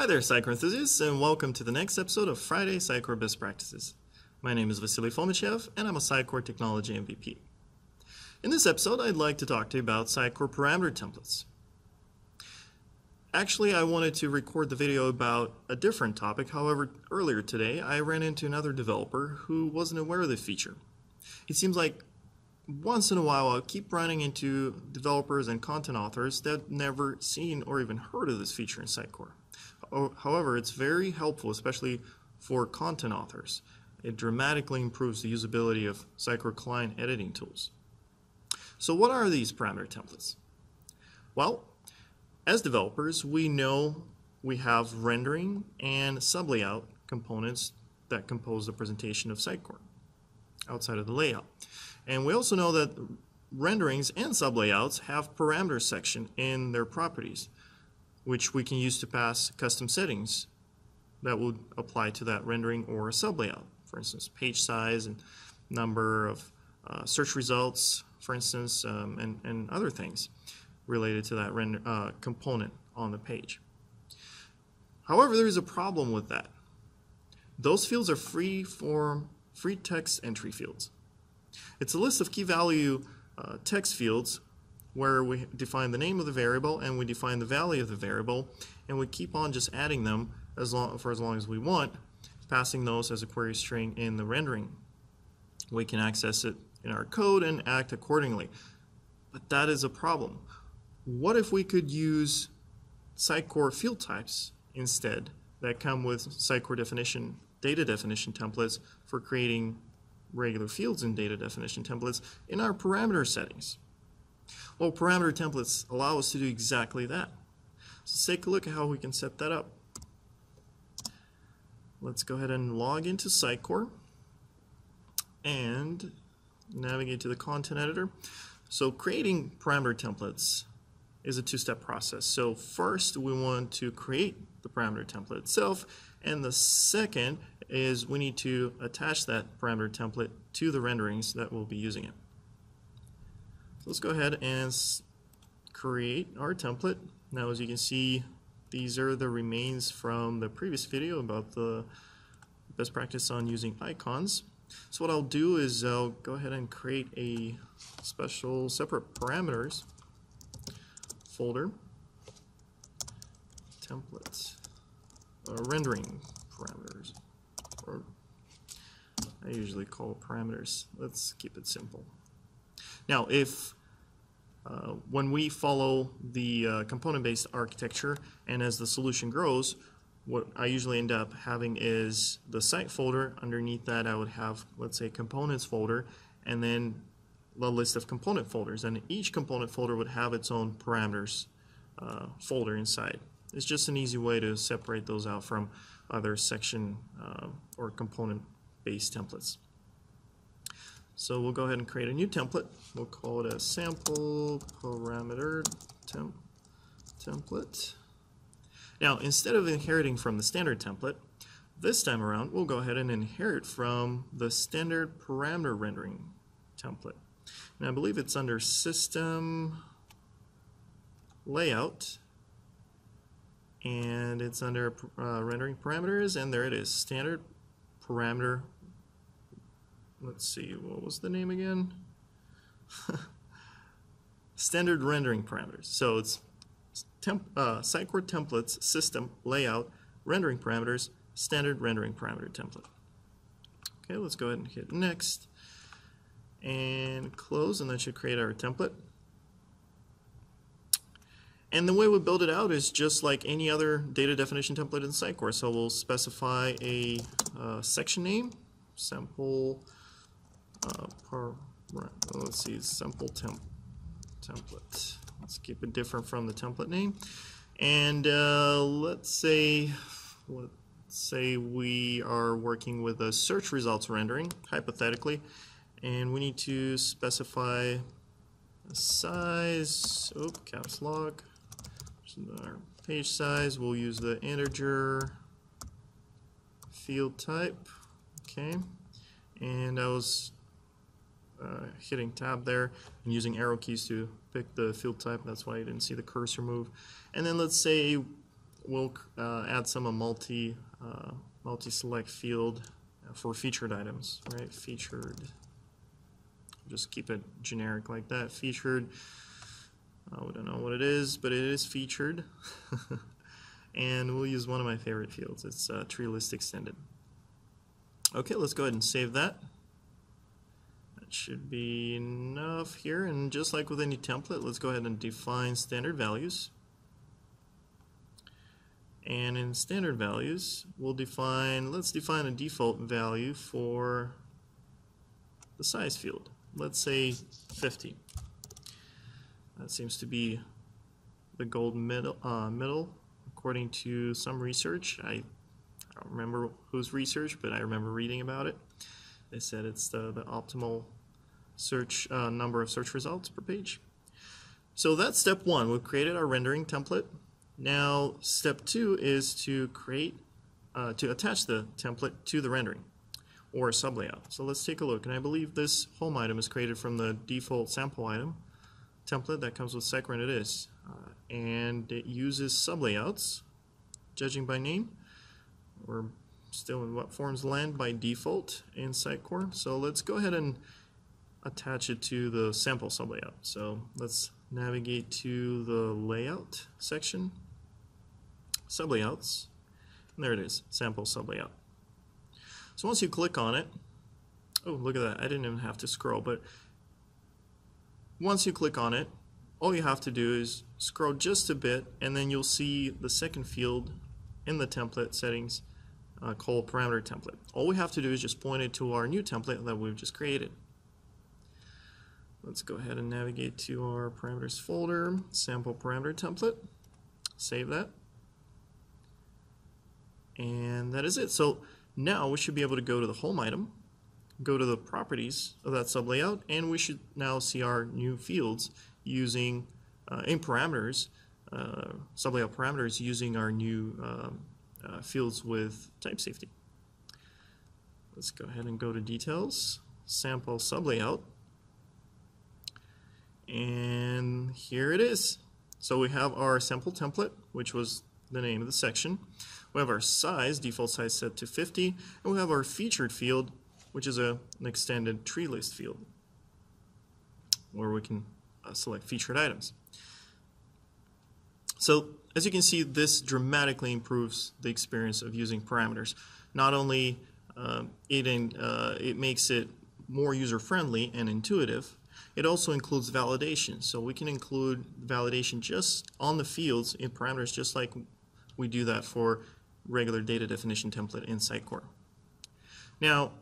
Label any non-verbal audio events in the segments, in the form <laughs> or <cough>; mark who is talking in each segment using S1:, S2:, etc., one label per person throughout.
S1: Hi there, Sitecore enthusiasts, and welcome to the next episode of Friday Sitecore Best Practices. My name is Vasiliy Fomichev, and I'm a Sitecore Technology MVP. In this episode, I'd like to talk to you about Sitecore parameter templates. Actually, I wanted to record the video about a different topic. However, earlier today, I ran into another developer who wasn't aware of the feature. It seems like once in a while I'll keep running into developers and content authors that never seen or even heard of this feature in Sitecore. However, it's very helpful, especially for content authors. It dramatically improves the usability of Sitecore client editing tools. So what are these parameter templates? Well, as developers, we know we have rendering and sublayout components that compose the presentation of Sitecore outside of the layout. And we also know that renderings and sublayouts have parameter section in their properties, which we can use to pass custom settings that would apply to that rendering or a sublayout. For instance, page size and number of uh, search results, for instance, um, and, and other things related to that render, uh, component on the page. However, there is a problem with that. Those fields are free form, free text entry fields. It's a list of key value uh, text fields where we define the name of the variable and we define the value of the variable and we keep on just adding them as long, for as long as we want, passing those as a query string in the rendering. We can access it in our code and act accordingly. But that is a problem. What if we could use Sitecore field types instead that come with Sitecore definition, data definition templates for creating regular fields in data definition templates in our parameter settings. Well, parameter templates allow us to do exactly that. So let's take a look at how we can set that up. Let's go ahead and log into Sitecore and navigate to the content editor. So creating parameter templates is a two-step process. So first we want to create the parameter template itself and the second is we need to attach that parameter template to the renderings that we'll be using it. So let's go ahead and create our template. Now as you can see these are the remains from the previous video about the best practice on using icons. So what I'll do is I'll go ahead and create a special separate parameters folder templates uh, rendering parameters or I usually call parameters let's keep it simple now if uh, when we follow the uh, component-based architecture and as the solution grows what I usually end up having is the site folder underneath that I would have let's say components folder and then the list of component folders and each component folder would have its own parameters uh, folder inside it's just an easy way to separate those out from other section uh, or component based templates. So we'll go ahead and create a new template. We'll call it a sample parameter temp template. Now instead of inheriting from the standard template, this time around we'll go ahead and inherit from the standard parameter rendering template. And I believe it's under system layout and it's under uh, rendering parameters and there it is standard parameter let's see what was the name again? <laughs> Standard rendering parameters. So it's temp, uh, Sitecore templates system layout rendering parameters standard rendering parameter template. Okay let's go ahead and hit next and close and that should create our template. And the way we build it out is just like any other data definition template in Sitecore. So we'll specify a uh, section name, sample, uh, per, let's see, simple temp, template. Let's keep it different from the template name. And uh, let's say, let's say we are working with a search results rendering, hypothetically, and we need to specify a size, oh, caps lock, our page size, we'll use the integer field type. Okay, and I was uh, hitting tab there and using arrow keys to pick the field type. That's why you didn't see the cursor move. And then let's say we'll uh, add some a multi uh, multi-select field for featured items, right? Featured. Just keep it generic like that. Featured. We don't know what it is, but it is featured. <laughs> and we'll use one of my favorite fields. It's uh, tree list extended. Okay, let's go ahead and save that. Should be enough here. And just like with any template, let's go ahead and define standard values. And in standard values, we'll define, let's define a default value for the size field. Let's say 50. That seems to be the gold middle, uh, middle according to some research. I, I don't remember whose research, but I remember reading about it. They said it's the, the optimal search uh, number of search results per page. So that's step one. We've created our rendering template. Now, step two is to create, uh, to attach the template to the rendering or a sublayout. So let's take a look. And I believe this home item is created from the default sample item template that comes with Sitecore it is. Uh, and it uses sublayouts, judging by name. We're still in Web Forms land by default in Sitecore. So let's go ahead and attach it to the sample sublayout. So let's navigate to the layout section sublayouts. And there it is, sample sublayout. So once you click on it, oh, look at that. I didn't even have to scroll, but once you click on it, all you have to do is scroll just a bit, and then you'll see the second field in the template settings uh, called parameter template. All we have to do is just point it to our new template that we've just created. Let's go ahead and navigate to our parameters folder, sample parameter template, save that. And that is it. So now we should be able to go to the home item, go to the properties of that sub layout, and we should now see our new fields using uh, in parameters, uh, sub layout parameters using our new um, uh, fields with type safety. Let's go ahead and go to details, sample sub layout, and here it is. So we have our sample template, which was the name of the section. We have our size, default size set to 50, and we have our featured field, which is a, an extended tree list field, where we can uh, select featured items. So as you can see, this dramatically improves the experience of using parameters. Not only uh, it, in, uh, it makes it more user-friendly and intuitive, it also includes validation. So we can include validation just on the fields in parameters just like we do that for regular data definition template in Sitecore. Now,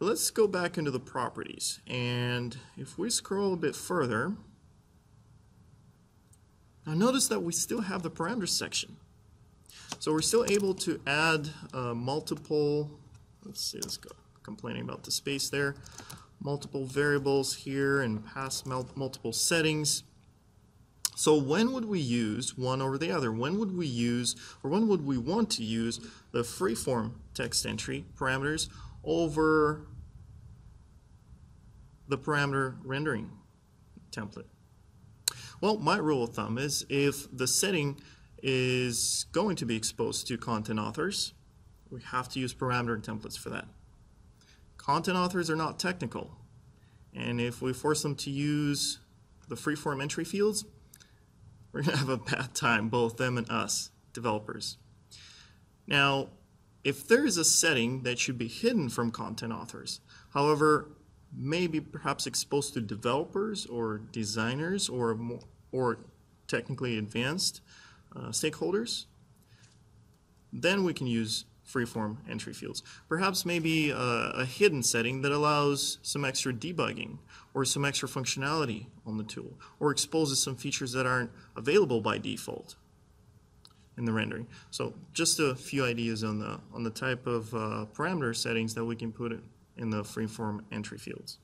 S1: let's go back into the properties. And if we scroll a bit further, now notice that we still have the parameters section. So we're still able to add uh, multiple, let's see, let's go, complaining about the space there, multiple variables here and pass multiple settings. So when would we use one over the other? When would we use, or when would we want to use the freeform text entry parameters over the parameter rendering template? Well, my rule of thumb is if the setting is going to be exposed to content authors, we have to use parameter templates for that. Content authors are not technical, and if we force them to use the freeform entry fields, <laughs> we're going to have a bad time, both them and us, developers. Now, if there is a setting that should be hidden from content authors, however, maybe perhaps exposed to developers or designers or more, or technically advanced uh, stakeholders, then we can use freeform entry fields. Perhaps maybe a, a, hidden setting that allows some extra debugging or some extra functionality on the tool or exposes some features that aren't available by default in the rendering. So just a few ideas on the, on the type of uh, parameter settings that we can put in the freeform entry fields.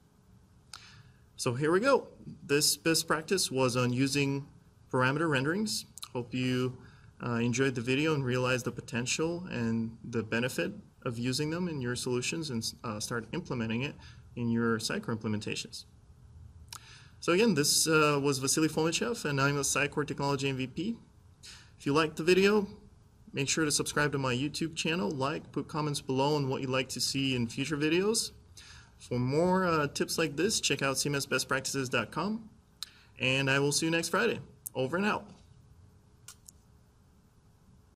S1: So here we go. This best practice was on using parameter renderings. Hope you uh, enjoyed the video and realized the potential and the benefit of using them in your solutions and uh, start implementing it in your Sitecore implementations. So again, this uh, was Vasiliy Fomichev, and I'm a Sitecore Technology MVP. If If you liked the video, make sure to subscribe to my YouTube channel, like, put comments below on what you'd like to see in future videos. For more uh, tips like this, check out cmsbestpractices.com, and I will see you next Friday. Over and out.